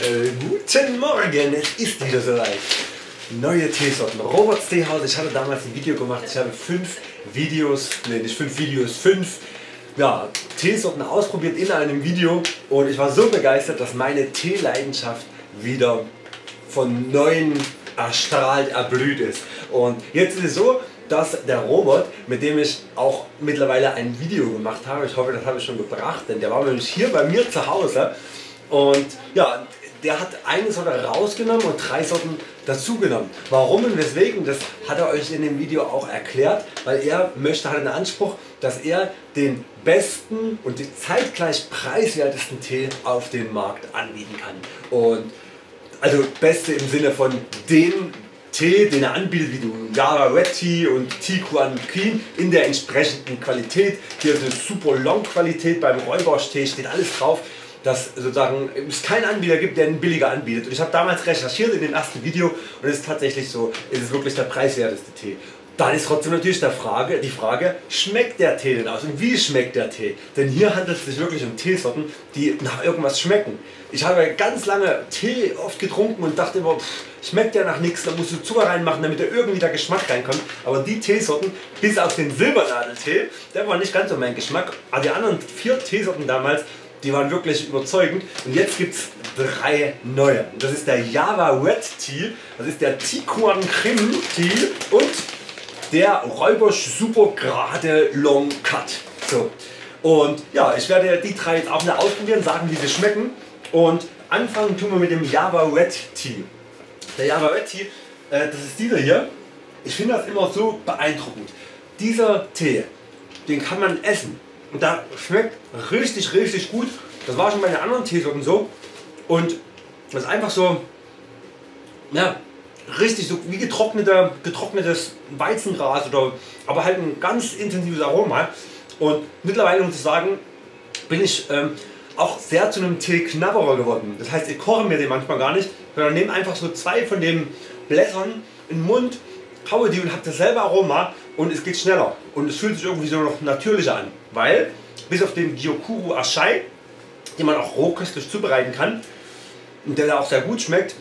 Äh, guten Morgen, es ist wieder soweit. Neue Teesorten. Roberts Teehaus. Ich hatte damals ein Video gemacht. Ich habe fünf Videos, ne nicht fünf Videos, fünf ja, Teesorten ausprobiert in einem Video und ich war so begeistert, dass meine Teeleidenschaft wieder von neuem erstrahlt, erblüht ist. Und jetzt ist es so, dass der Robert, mit dem ich auch mittlerweile ein Video gemacht habe, ich hoffe das habe ich schon gebracht, denn der war nämlich hier bei mir zu Hause und ja, der hat eine Sorte rausgenommen und drei Sorten dazugenommen. Warum und weswegen, das hat er euch in dem Video auch erklärt, weil er möchte, hat den Anspruch, dass er den besten und zeitgleich preiswertesten Tee auf dem Markt anbieten kann. Und also beste im Sinne von den Tee, den er anbietet, wie du Java Red Tea und Tea Quan Queen in der entsprechenden Qualität. Hier ist eine super Long Qualität, beim Räubosch Tee steht alles drauf dass sozusagen es keinen Anbieter gibt, der einen billiger anbietet. Und ich habe damals recherchiert in dem ersten Video und es ist tatsächlich so, es ist wirklich der preiswerteste Tee. Dann ist trotzdem natürlich der Frage, die Frage, schmeckt der Tee denn aus und wie schmeckt der Tee? Denn hier handelt es sich wirklich um Teesorten, die nach irgendwas schmecken. Ich habe ganz lange Tee oft getrunken und dachte immer, pff, schmeckt der nach nichts, da musst du Zucker reinmachen, damit da irgendwie der Geschmack reinkommt. Aber die Teesorten, bis auf den Silbernadeltee, der war nicht ganz so mein Geschmack. Aber die anderen vier Teesorten damals, die waren wirklich überzeugend. Und jetzt gibt es drei neue. Das ist der Java Red Tea, das ist der Tikuan Krim Tea und der Räubersch Super Gerade Long Cut. So. Und ja, ich werde die drei jetzt auch mal ausprobieren, sagen wie sie schmecken. Und anfangen tun wir mit dem Java Red Tea. Der Java Red Tea, äh, das ist dieser hier. Ich finde das immer so beeindruckend. Dieser Tee, den kann man essen. Und da schmeckt richtig, richtig gut. Das war schon bei den anderen Teesorten so. Und das ist einfach so, ja, richtig so wie getrocknete, getrocknetes Weizengras oder aber halt ein ganz intensives Aroma. Und mittlerweile muss ich sagen, bin ich ähm, auch sehr zu einem Teeknabberer geworden. Das heißt, ich koche mir den manchmal gar nicht, sondern nehme einfach so zwei von den Blättern in den Mund, haue die und habe dasselbe Aroma und es geht schneller. Und es fühlt sich irgendwie so noch natürlicher an. Weil, bis auf den Gyokuru Ashai, den man auch rohköstlich zubereiten kann und der auch sehr gut schmeckt,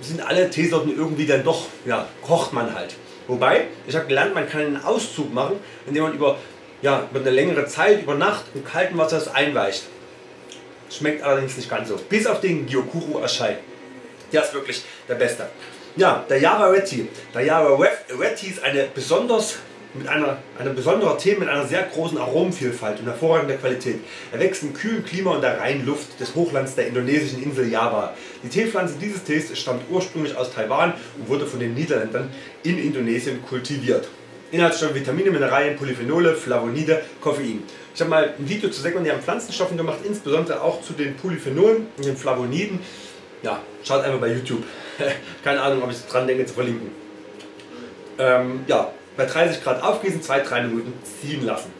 sind alle Teesorten irgendwie dann doch, ja, kocht man halt. Wobei, ich habe gelernt, man kann einen Auszug machen, indem man über, ja, über eine längere Zeit, über Nacht im kalten Wasser das einweicht. Schmeckt allerdings nicht ganz so. Bis auf den Gyokuru Ashai. Der ist wirklich der beste. Ja, der Java Red Tea. Der Java Red ist eine besonders mit einer, einer besonderer Tee mit einer sehr großen Aromenvielfalt und hervorragender Qualität. Er wächst im kühlen Klima und der reinen Luft des Hochlands der indonesischen Insel Java. Die Teepflanze dieses Tees stammt ursprünglich aus Taiwan und wurde von den Niederländern in Indonesien kultiviert. Inhaltsstoffe Vitamine, Mineralien, Polyphenole, Flavonide, Koffein. Ich habe mal ein Video zu sekundären Pflanzenstoffen gemacht, insbesondere auch zu den Polyphenolen und den Flavoniden. Ja, schaut einfach bei YouTube. Keine Ahnung, ob ich dran denke zu verlinken. Ähm, ja, bei 30 Grad aufgießen, 2-3 Minuten ziehen lassen.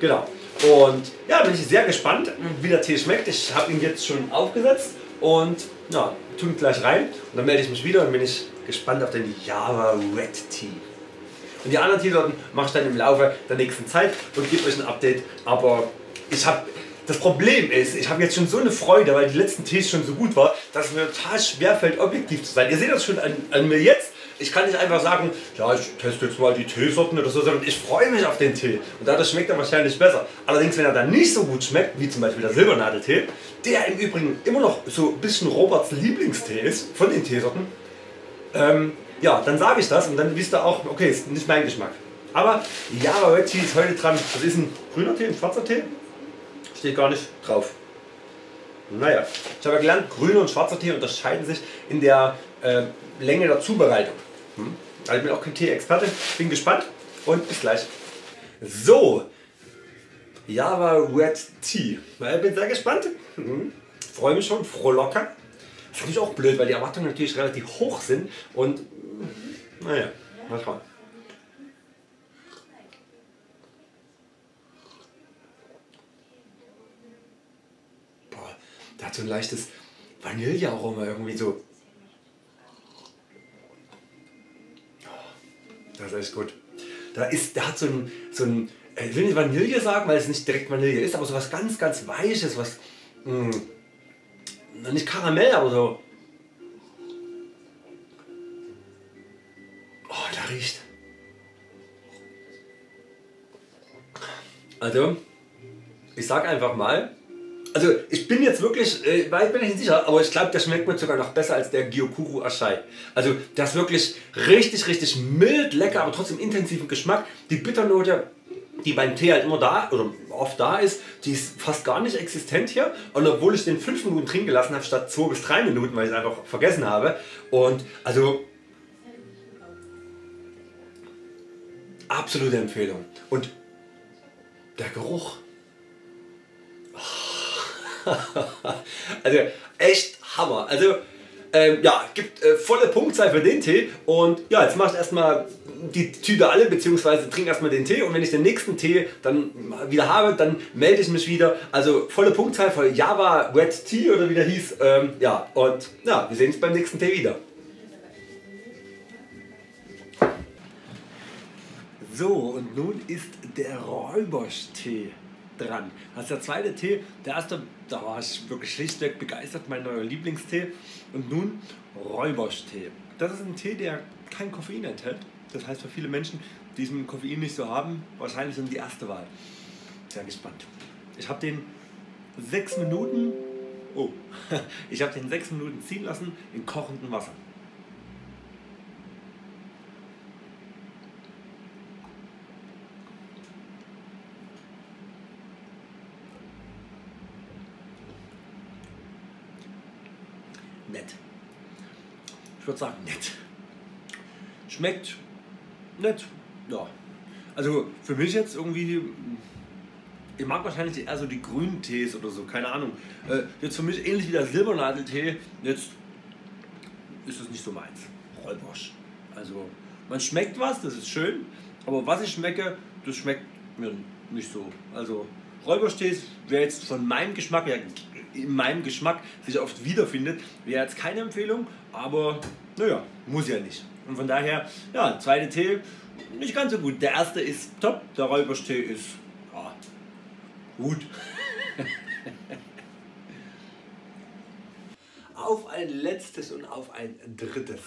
Genau. Und ja, bin ich sehr gespannt, wie der Tee schmeckt. Ich habe ihn jetzt schon aufgesetzt und ja, tue gleich rein und dann melde ich mich wieder und bin ich gespannt auf den Java Red Tea. Und die anderen Teesorten mache ich dann im Laufe der nächsten Zeit und gebe euch ein Update. Aber ich habe das Problem ist, ich habe jetzt schon so eine Freude, weil die letzten Tees schon so gut war, dass es mir total schwer fällt, objektiv zu sein. Ihr seht das schon an, an mir jetzt. Ich kann nicht einfach sagen, ja, ich teste jetzt mal die Teesorten oder so, sondern ich freue mich auf den Tee. Und dadurch schmeckt er wahrscheinlich besser. Allerdings, wenn er dann nicht so gut schmeckt, wie zum Beispiel der Silbernadeltee, der im Übrigen immer noch so ein bisschen Roberts Lieblingstee ist, von den Teesorten, ähm, ja, dann sage ich das und dann wisst ihr auch, okay, ist nicht mein Geschmack. Aber Java Red Tea ist heute dran. Das ist ein grüner Tee, ein schwarzer Tee. Steht gar nicht drauf. Naja, ich habe gelernt, grüner und schwarzer Tee unterscheiden sich in der äh, Länge der Zubereitung. Hm? Also ich bin auch kein Tee-Experte, bin gespannt und bis gleich. So, Java Red Tea. Ich bin sehr gespannt. Hm? Freue mich schon, frohlocker. Das ist natürlich auch blöd, weil die Erwartungen natürlich relativ hoch sind und naja, mal schauen. Boah, der hat so ein leichtes Vanillearoma irgendwie so. Das ist echt gut. Da ist, der hat so ein, so ein, ich will nicht Vanille sagen, weil es nicht direkt Vanille ist, aber so was ganz, ganz Weiches, was, mh, nicht Karamell, aber so. Oh, der riecht. Also, ich sag einfach mal, also ich bin jetzt wirklich, äh, bin ich nicht sicher, aber ich glaube, der schmeckt mir sogar noch besser als der Gyokuru Ashai. Also der ist wirklich richtig, richtig mild, lecker, aber trotzdem intensiven Geschmack. Die Bitternote, die beim Tee halt immer da oder oft da ist, die ist fast gar nicht existent hier. Und obwohl ich den 5 Minuten trinken gelassen habe, statt 2 bis 3 Minuten, weil ich es einfach vergessen habe. Und also absolute Empfehlung. Und der Geruch also echt Hammer. Also ähm, ja, gibt äh, volle Punktzahl für den Tee und ja, jetzt mache ich erstmal die Tüte alle beziehungsweise trinke erstmal den Tee und wenn ich den nächsten Tee dann wieder habe, dann melde ich mich wieder. Also volle Punktzahl für Java Red Tea oder wie der hieß. Ähm, ja, und ja, wir sehen uns beim nächsten Tee wieder. So, und nun ist der Räubersch-Tee dran. Das ist der zweite Tee. Der erste, da war ich wirklich schlichtweg begeistert, mein neuer Lieblingstee. Und nun Räuberstee. Das ist ein Tee, der kein Koffein enthält. Das heißt für viele Menschen, die es mit Koffein nicht so haben, wahrscheinlich sind die erste Wahl. Sehr gespannt. Ich habe den sechs Minuten, oh, ich habe den sechs Minuten ziehen lassen in kochendem Wasser. Nett. Ich würde sagen nett. Schmeckt nett. Ja. Also für mich jetzt irgendwie. Ich mag wahrscheinlich eher so die grünen Tees oder so, keine Ahnung. Äh, jetzt für mich ähnlich wie der Silbernadeltee. Jetzt ist es nicht so meins. Räubersch. Also man schmeckt was, das ist schön. Aber was ich schmecke, das schmeckt mir nicht so. Also Räuberstee wäre jetzt von meinem Geschmack her in meinem Geschmack sich oft wiederfindet, wäre jetzt keine Empfehlung, aber naja, muss ja nicht. Und von daher, ja, zweite Tee nicht ganz so gut. Der erste ist top, der Räuberstee ist ja, gut. auf ein letztes und auf ein drittes.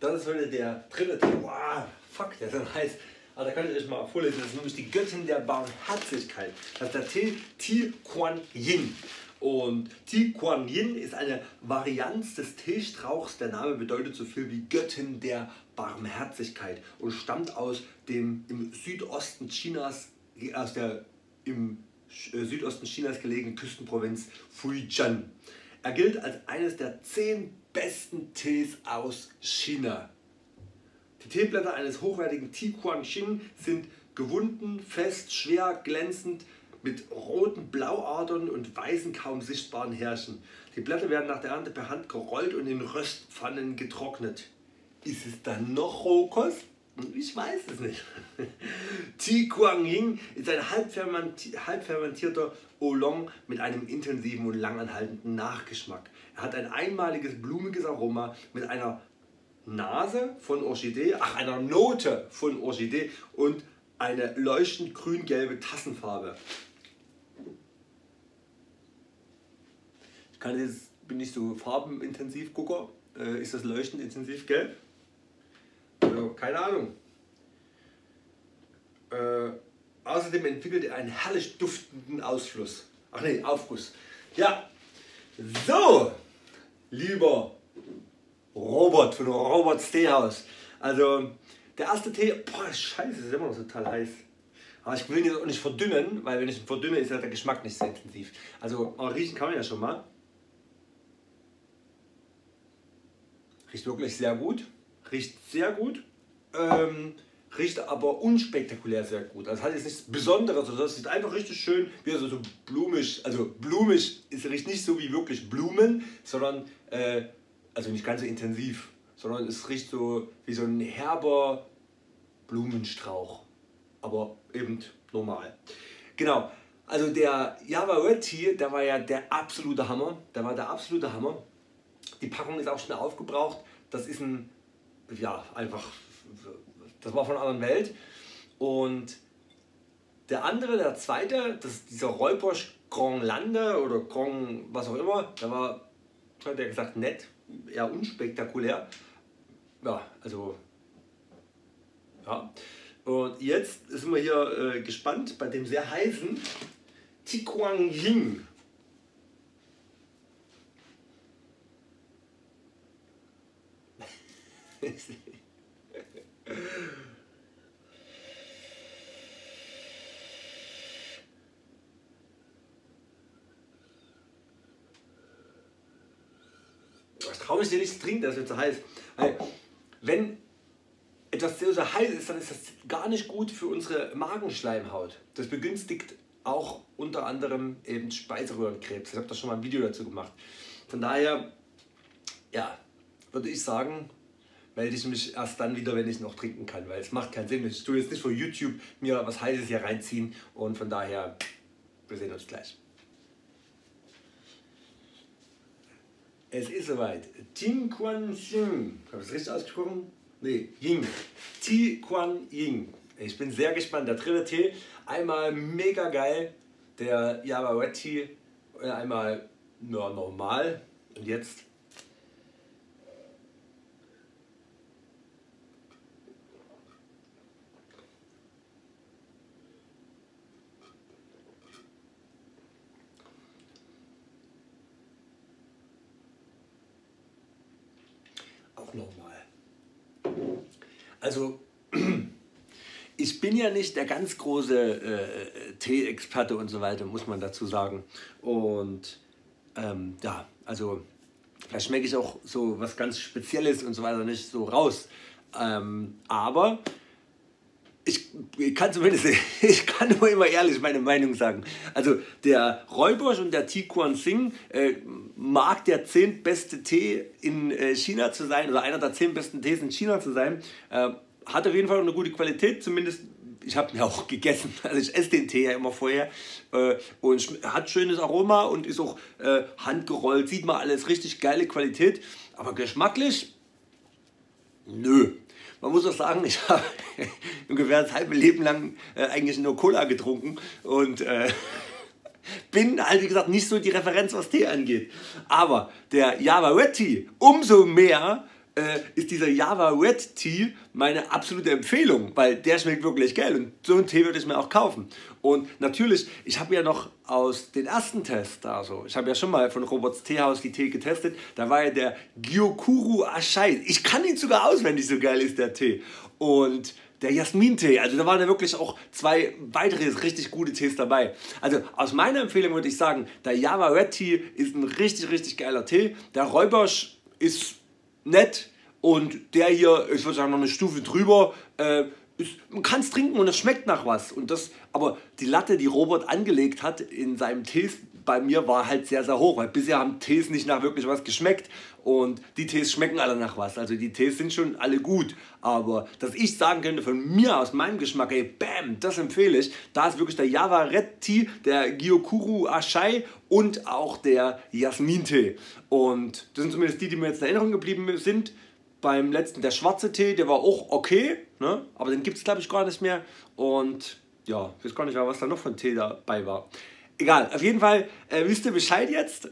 Das ist heute der dritte Tee. Wow, fuck, der ist dann heiß. Aber da kann ich euch mal vorlesen. Das ist nämlich die Göttin der Barmherzigkeit. Das ist der Tee Ti Kuan Yin. Und Ti Kuan Yin ist eine Varianz des Teestrauchs. Der Name bedeutet so viel wie Göttin der Barmherzigkeit und stammt aus dem im Südosten Chinas, aus der im äh, Südosten Chinas gelegenen Küstenprovinz Fujian. Er gilt als eines der zehn besten Tees aus China. Die Teeblätter eines hochwertigen Ti Kuan Yin sind gewunden, fest, schwer, glänzend, mit roten Blauadern und weißen kaum sichtbaren Härchen. Die Blätter werden nach der Ernte per Hand gerollt und in Röstpfannen getrocknet. Ist es dann noch Rohkost? Ich weiß es nicht. Ti Kuang Ying ist ein halbfermentierter Oolong mit einem intensiven und langanhaltenden Nachgeschmack. Er hat ein einmaliges blumiges Aroma mit einer Nase von Orchidee, ach einer Note von Orchidee und eine leuchtend grün-gelbe Tassenfarbe. Kann jetzt, bin ich so farbenintensiv Gucker. Äh, ist das leuchtend intensiv gelb? Also, keine Ahnung. Äh, außerdem entwickelt er einen herrlich duftenden Ausfluss. Ach nee, Aufguss. Ja, so, lieber Robert von Roberts Teehaus. Also, der erste Tee, boah, scheiße, ist immer noch total heiß. Aber ich will ihn jetzt auch nicht verdünnen, weil wenn ich ihn verdünne, ist ja der Geschmack nicht so intensiv. Also, riechen kann man ja schon mal. Riecht wirklich sehr gut. Riecht sehr gut. Ähm, riecht aber unspektakulär sehr gut. Also hat jetzt nichts Besonderes. Also das sieht einfach richtig schön, wie so, so blumig. Also blumig ist riecht nicht so wie wirklich Blumen, sondern äh, also nicht ganz so intensiv, sondern es riecht so wie so ein herber Blumenstrauch. Aber eben normal. Genau. Also der Java Red Tea, der war ja der absolute Hammer. Der war der absolute Hammer. Die Packung ist auch schnell aufgebraucht. Das ist ein, ja, einfach, das war von einer anderen Welt. Und der andere, der zweite, das dieser Räubersch Grand Lande oder Grand was auch immer, der war hat er gesagt, nett, eher unspektakulär. Ja, also, ja. Und jetzt sind wir hier äh, gespannt bei dem sehr heißen Tikuang Ying. Ich traue mich nicht zu trinken, das wird zu heiß. Weil, wenn etwas sehr, sehr heiß ist, dann ist das gar nicht gut für unsere Magenschleimhaut. Das begünstigt auch unter anderem eben Speiseröhrenkrebs. Ich habe da schon mal ein Video dazu gemacht. Von daher, ja, würde ich sagen, melde ich mich erst dann wieder, wenn ich noch trinken kann, weil es macht keinen Sinn. Ich tue jetzt nicht vor YouTube mir was Heißes hier reinziehen und von daher, wir sehen uns gleich. Es ist soweit. Tim Quan Ying. Habe ich es richtig ausgesprochen? Nee, Ying. Ti Quan Ying. Ich bin sehr gespannt. Der dritte Tee, einmal mega geil. Der Java Red Tea, einmal ja, normal. Und jetzt nochmal. Also, ich bin ja nicht der ganz große äh, Tee-Experte und so weiter, muss man dazu sagen. Und ähm, ja, also vielleicht schmecke ich auch so was ganz Spezielles und so weiter nicht so raus. Ähm, aber ich, ich, kann zumindest, ich kann nur immer ehrlich meine Meinung sagen. Also der Räubusch und der Tikuan Singh äh, mag der zehntbeste Tee in äh, China zu sein, oder einer der zehn besten Tees in China zu sein. Äh, hat auf jeden Fall eine gute Qualität, zumindest ich habe mir auch gegessen, also ich esse den Tee ja immer vorher äh, und hat schönes Aroma und ist auch äh, handgerollt, sieht man alles, richtig geile Qualität, aber geschmacklich, nö. Man muss auch sagen, ich habe ungefähr das halbe Leben lang äh, eigentlich nur Cola getrunken und äh, bin halt wie gesagt nicht so die Referenz, was Tee angeht. Aber der Java Red Tea umso mehr äh, ist dieser Java Red Tea meine absolute Empfehlung, weil der schmeckt wirklich geil und so einen Tee würde ich mir auch kaufen. Und natürlich, ich habe ja noch aus den ersten Tests, also ich habe ja schon mal von Roberts Teehaus die Tee getestet, da war ja der Gyokuru Ashai. Ich kann ihn sogar auswendig, so geil ist der Tee. Und der Jasmin-Tee. Also da waren ja wirklich auch zwei weitere richtig gute Tees dabei. Also aus meiner Empfehlung würde ich sagen, der Java Red Tea ist ein richtig, richtig geiler Tee. Der Räubersch ist nett und der hier, ich würde sagen, noch eine Stufe drüber. Äh, ist, man kann es trinken und es schmeckt nach was. Und das, aber die Latte, die Robert angelegt hat in seinem Tees, bei mir war halt sehr, sehr hoch, weil bisher haben Tees nicht nach wirklich was geschmeckt und die Tees schmecken alle nach was. Also die Tees sind schon alle gut, aber dass ich sagen könnte von mir aus meinem Geschmack, ey, bam, das empfehle ich, da ist wirklich der Java Red Tea, der Gyokuru Ashai und auch der Jasmin Tee. Und das sind zumindest die, die mir jetzt in Erinnerung geblieben sind beim letzten, der schwarze Tee, der war auch okay, ne? aber den gibt es glaube ich gar nicht mehr. Und ja, ich weiß gar nicht mehr, was da noch von Tee dabei war. Egal, auf jeden Fall äh, wisst ihr Bescheid jetzt.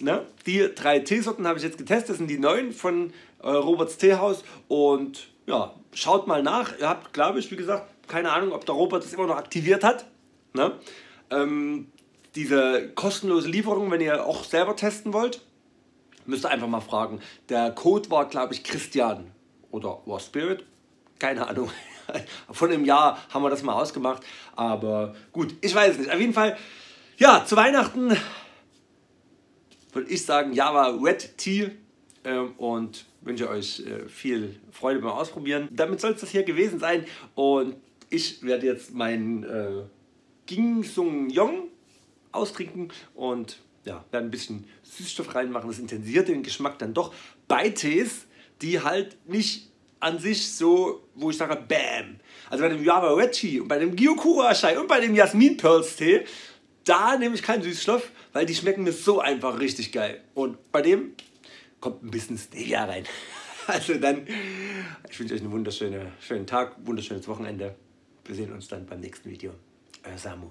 Ne? Die drei Teesorten habe ich jetzt getestet, das sind die neuen von äh, Roberts Teehaus. Und ja, schaut mal nach. Ihr habt, glaube ich, wie gesagt, keine Ahnung, ob der Robert das immer noch aktiviert hat. Ne? Ähm, diese kostenlose Lieferung, wenn ihr auch selber testen wollt. Müsst ihr einfach mal fragen. Der Code war, glaube ich, Christian oder war Spirit. Keine Ahnung. Von einem Jahr haben wir das mal ausgemacht. Aber gut, ich weiß es nicht. Auf jeden Fall, ja, zu Weihnachten würde ich sagen Java Red Tea. Ähm, und wünsche euch äh, viel Freude beim Ausprobieren. Damit soll es das hier gewesen sein. Und ich werde jetzt meinen äh, Ging Sung Yong austrinken und ja, werden ein bisschen Süßstoff reinmachen. Das intensiviert den Geschmack dann doch bei Tees, die halt nicht an sich so, wo ich sage, bam. Also bei dem Java Red Tea und bei dem Gyokura Ashai und bei dem Jasmin Pearls Tee, da nehme ich keinen Süßstoff, weil die schmecken mir so einfach richtig geil. Und bei dem kommt ein bisschen Stevia rein. Also dann, ich wünsche euch einen wunderschönen schönen Tag, wunderschönes Wochenende. Wir sehen uns dann beim nächsten Video. Euer Samu.